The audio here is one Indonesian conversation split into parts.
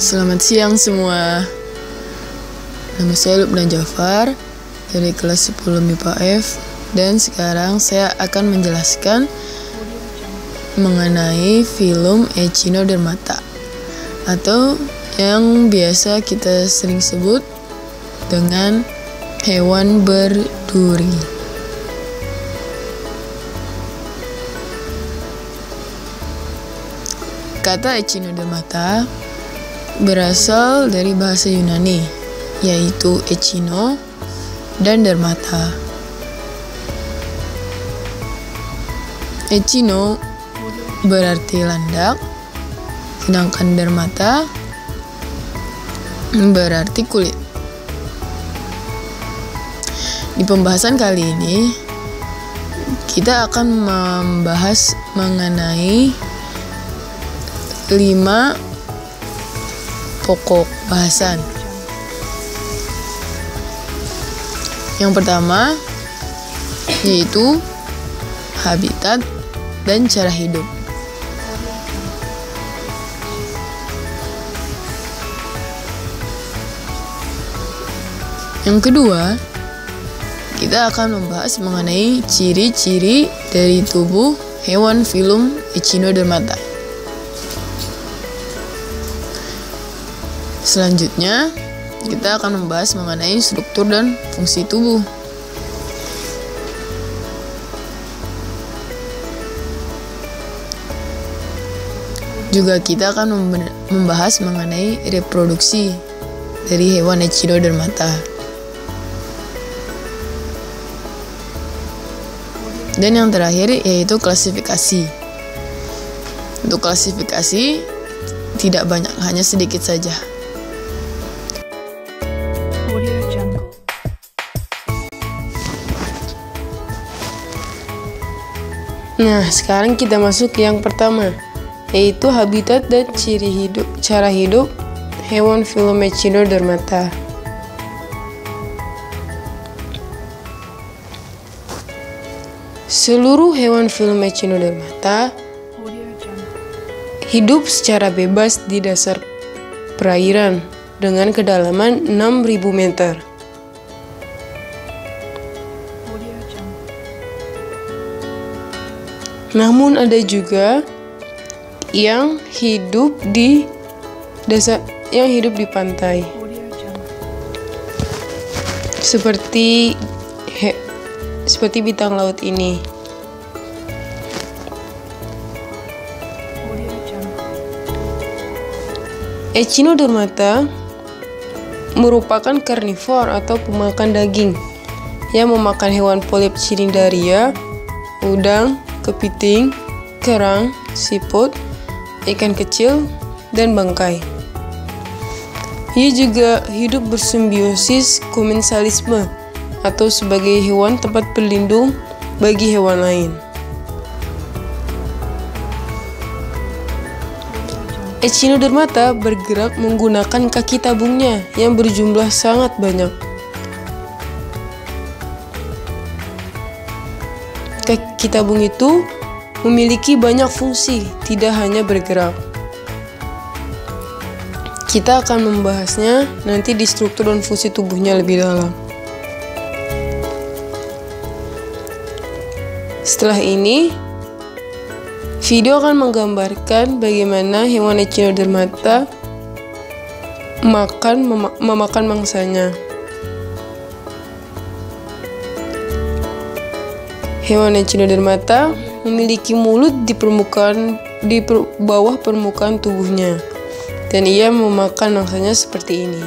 Selamat siang semua. Nama saya Lubna Jafar dari kelas 10 MIPA F dan sekarang saya akan menjelaskan mengenai film Echinodermata atau yang biasa kita sering sebut dengan hewan berduri. Kata Echinodermata berasal dari bahasa Yunani, yaitu echino dan dermata. Echino berarti landak, sedangkan dermata berarti kulit. Di pembahasan kali ini, kita akan membahas mengenai lima pokok bahasan. Yang pertama yaitu habitat dan cara hidup. Yang kedua, kita akan membahas mengenai ciri-ciri dari tubuh hewan filum Echinodermata. Selanjutnya, kita akan membahas mengenai struktur dan fungsi tubuh. Juga kita akan membahas mengenai reproduksi dari hewan Echinodermata. Dan yang terakhir yaitu klasifikasi. Untuk klasifikasi tidak banyak, hanya sedikit saja. Nah, sekarang kita masuk yang pertama, yaitu habitat dan ciri hidup, cara hidup hewan Philomechinodermata. Seluruh hewan Philomechinodermata hidup secara bebas di dasar perairan dengan kedalaman 6000 meter. Namun ada juga yang hidup di desa yang hidup di pantai. Seperti he, seperti bintang laut ini. Echinodermata merupakan karnivor atau pemakan daging yang memakan hewan polip cnidaria, udang, kepiting, kerang, siput, ikan kecil, dan bangkai. Ia juga hidup bersimbiosis komensalisme atau sebagai hewan tempat berlindung bagi hewan lain. Echinodermata bergerak menggunakan kaki tabungnya yang berjumlah sangat banyak. Kaki tabung itu memiliki banyak fungsi, tidak hanya bergerak. Kita akan membahasnya nanti di struktur dan fungsi tubuhnya lebih dalam. Setelah ini, video akan menggambarkan bagaimana hewan echinodermata makan mem memakan mangsanya. Hewan echinodermata memiliki mulut di permukaan di per, bawah permukaan tubuhnya dan ia memakan mangsanya seperti ini.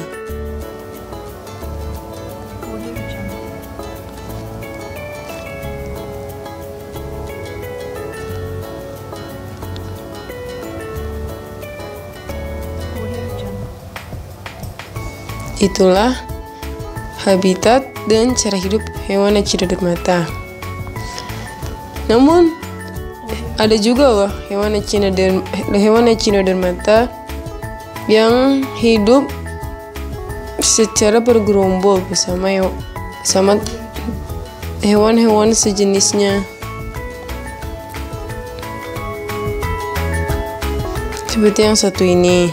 Itulah habitat dan cara hidup hewan echinodermata. Namun ada juga loh hewan echinoderm hewan mata yang hidup secara bergerombol bersama sama hewan-hewan sejenisnya. Seperti yang satu ini.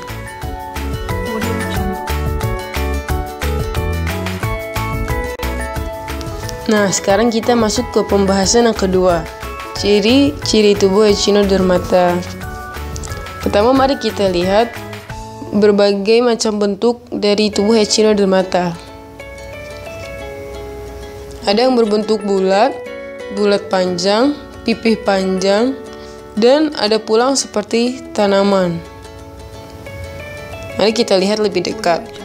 Nah, sekarang kita masuk ke pembahasan yang kedua, Ciri-ciri tubuh echinodermata. Pertama, mari kita lihat berbagai macam bentuk dari tubuh echinodermata. Ada yang berbentuk bulat, bulat panjang, pipih panjang, dan ada pula seperti tanaman. Mari kita lihat lebih dekat.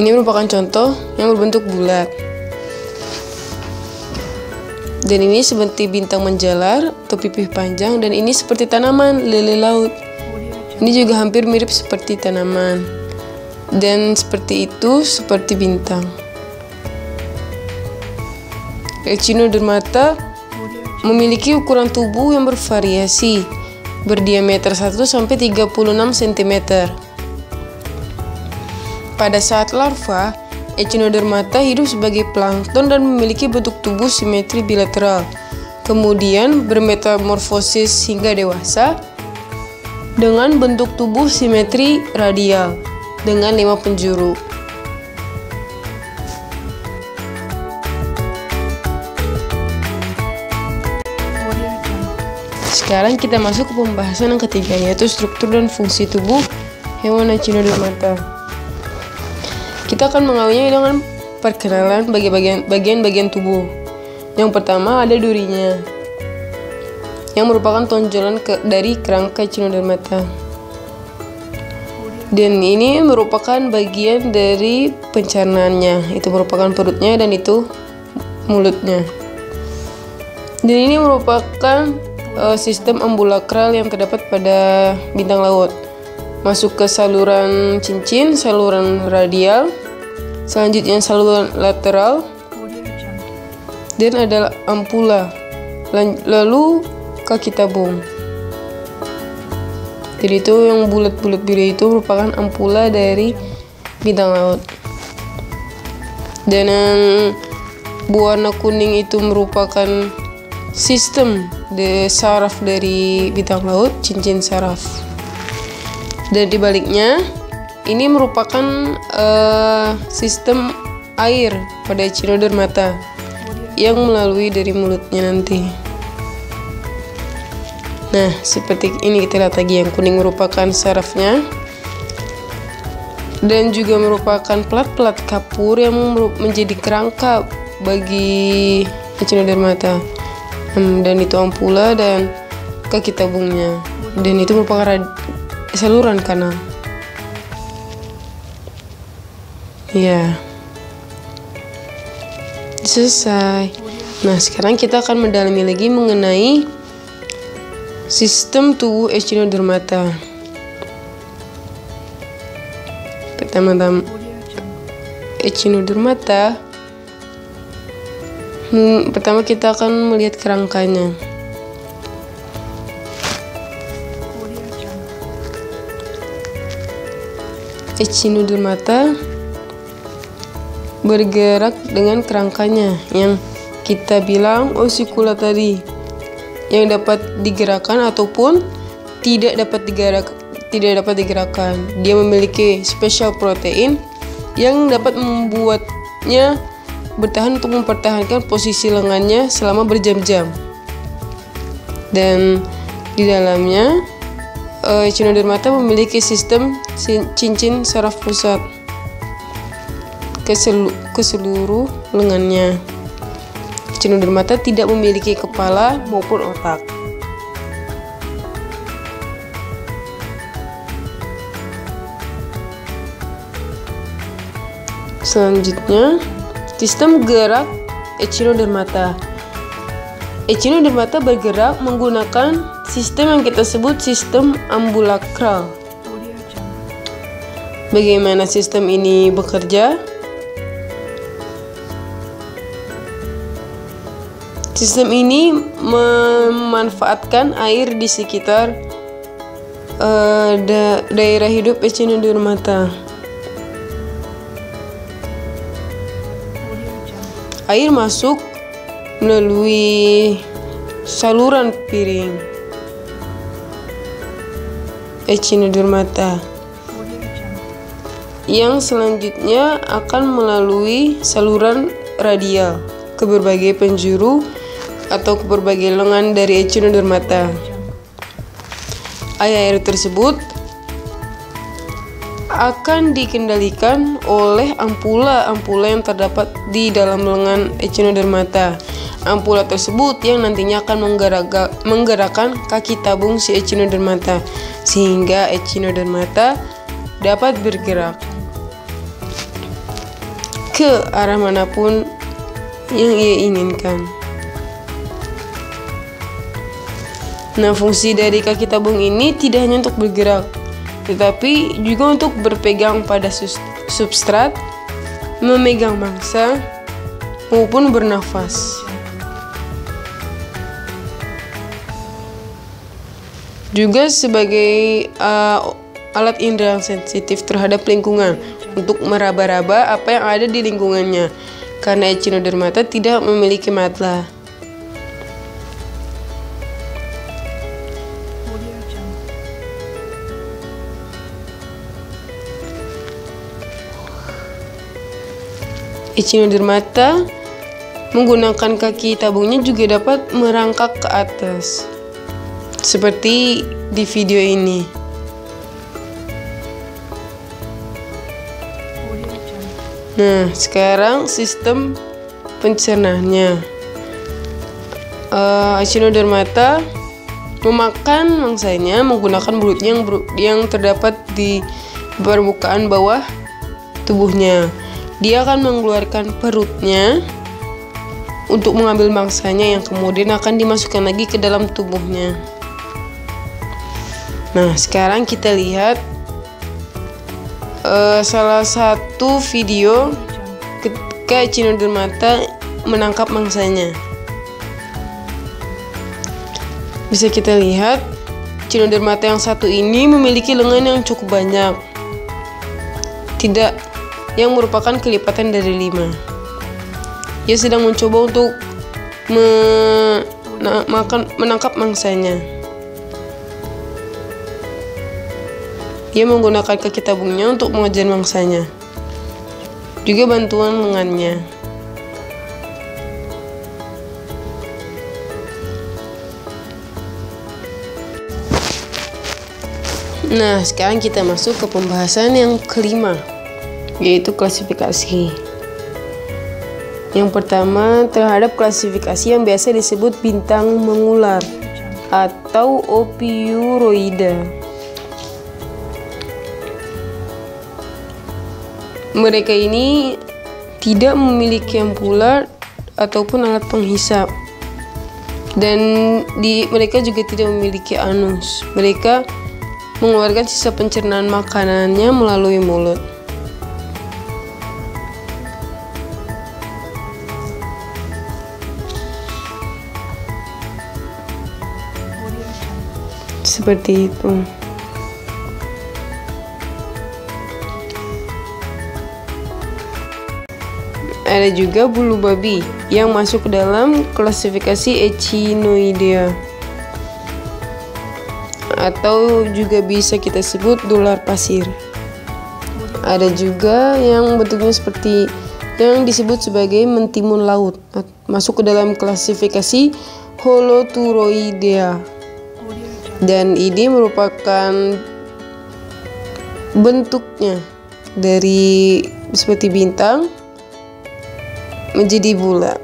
Ini merupakan contoh yang berbentuk bulat. Dan ini seperti bintang menjalar atau pipih panjang dan ini seperti tanaman lele laut. Ini juga hampir mirip seperti tanaman. Dan seperti itu seperti bintang. Echinodermata memiliki ukuran tubuh yang bervariasi, berdiameter 1 sampai 36 cm. Pada saat larva, Echinodermata hidup sebagai plankton dan memiliki bentuk tubuh simetri bilateral. Kemudian bermetamorfosis hingga dewasa dengan bentuk tubuh simetri radial dengan lima penjuru. Sekarang kita masuk ke pembahasan yang ketiga yaitu struktur dan fungsi tubuh hewan Echinodermata. Kita akan mengawalnya dengan perkenalan bagi bagian-bagian tubuh. Yang pertama ada durinya, yang merupakan tonjolan ke, dari kerangka echinodermata. Dan ini merupakan bagian dari pencernaannya. Itu merupakan perutnya dan itu mulutnya. Dan ini merupakan uh, sistem ambulakral yang terdapat pada bintang laut masuk ke saluran cincin, saluran radial, selanjutnya saluran lateral, dan ada ampula, lalu kaki tabung. Jadi itu yang bulat-bulat biru itu merupakan ampula dari bintang laut. Dan yang berwarna kuning itu merupakan sistem de saraf dari bintang laut, cincin saraf dan dibaliknya ini merupakan uh, sistem air pada echinodermata yang melalui dari mulutnya nanti. Nah, seperti ini kita lihat lagi yang kuning merupakan sarafnya dan juga merupakan plat-plat kapur yang menjadi kerangka bagi echinodermata. Hmm, dan itu ampula dan kaki tabungnya. Dan itu merupakan saluran kanal. Ya. Selesai. Nah, sekarang kita akan mendalami lagi mengenai sistem tubuh echinodermata. Pertama-tama echinodermata hmm, pertama kita akan melihat kerangkanya. Echinodermata bergerak dengan kerangkanya yang kita bilang osikula tadi yang dapat digerakkan ataupun tidak dapat digerak tidak dapat digerakkan. Dia memiliki special protein yang dapat membuatnya bertahan untuk mempertahankan posisi lengannya selama berjam-jam. Dan di dalamnya uh, Echinodermata memiliki sistem cincin saraf pusat ke, selu ke seluruh lengannya. Echinodermata tidak memiliki kepala maupun otak. Selanjutnya, sistem gerak Echinodermata. Echinodermata bergerak menggunakan Sistem yang kita sebut sistem ambulakral. Bagaimana sistem ini bekerja? Sistem ini memanfaatkan air di sekitar uh, da daerah hidup Echinodermata. Air masuk melalui saluran piring. echinodermata yang selanjutnya akan melalui saluran radial ke berbagai penjuru atau ke berbagai lengan dari echinodermata. Air-air tersebut akan dikendalikan oleh ampula-ampula yang terdapat di dalam lengan echinodermata. Ampula tersebut yang nantinya akan menggerakkan kaki tabung si echinodermata sehingga echinodermata dapat bergerak ke arah mana pun yang ia inginkan. Nah, fungsi dari kaki tabung ini tidak hanya untuk bergerak, tetapi juga untuk berpegang pada substrat, memegang mangsa, maupun bernafas. Juga sebagai uh, alat indera sensitif terhadap lingkungan untuk meraba-raba apa yang ada di lingkungannya karena echinodermata tidak memiliki mata. Echinodermata menggunakan kaki tabungnya juga dapat merangkak ke atas seperti di video ini. Nah, sekarang sistem pencernaannya. Uh, Echinodermata memakan mangsanya menggunakan mulutnya yang, yang terdapat di permukaan bawah tubuhnya. Dia akan mengeluarkan perutnya untuk mengambil mangsanya yang kemudian akan dimasukkan lagi ke dalam tubuhnya. Nah, sekarang kita lihat uh, salah satu video ketika Echinodermata menangkap mangsanya. Bisa kita lihat, Echinodermata yang satu ini memiliki lengan yang cukup banyak. Tidak yang merupakan kelipatan dari lima. Ia sedang mencoba untuk makan menangkap mangsanya. Ia menggunakan kaki tabungnya untuk mengejar mangsanya. Juga bantuan lengannya. Nah, sekarang kita masuk ke pembahasan yang kelima, yaitu klasifikasi. Yang pertama, terhadap klasifikasi yang biasa disebut bintang mengular atau Ophiuroida. mereka ini tidak memiliki ampula ataupun alat penghisap dan di mereka juga tidak memiliki anus mereka mengeluarkan sisa pencernaan makanannya melalui mulut seperti itu. Ada juga bulu babi yang masuk ke dalam klasifikasi Echinoidea. Atau juga bisa kita sebut dolar pasir. Ada juga yang bentuknya seperti yang disebut sebagai mentimun laut. Masuk ke dalam klasifikasi Holoturoidea dan ini merupakan bentuknya dari seperti bintang menjadi bulat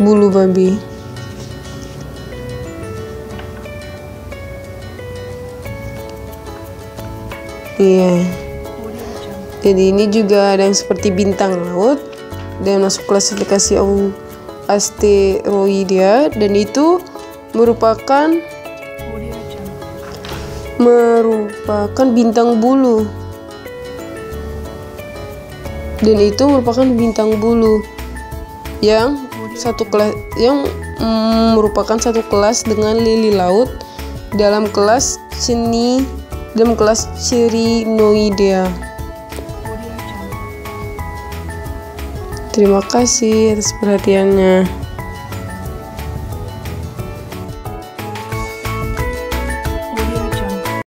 bulu babi. Iya. Jadi ini juga ada yang seperti bintang laut dan masuk klasifikasi asteroidea dan itu merupakan merupakan bintang bulu dan itu merupakan bintang bulu yang satu kelas yang mm, merupakan satu kelas dengan lili laut dalam kelas seni dalam kelas Cerinoidea. Terima kasih atas perhatiannya.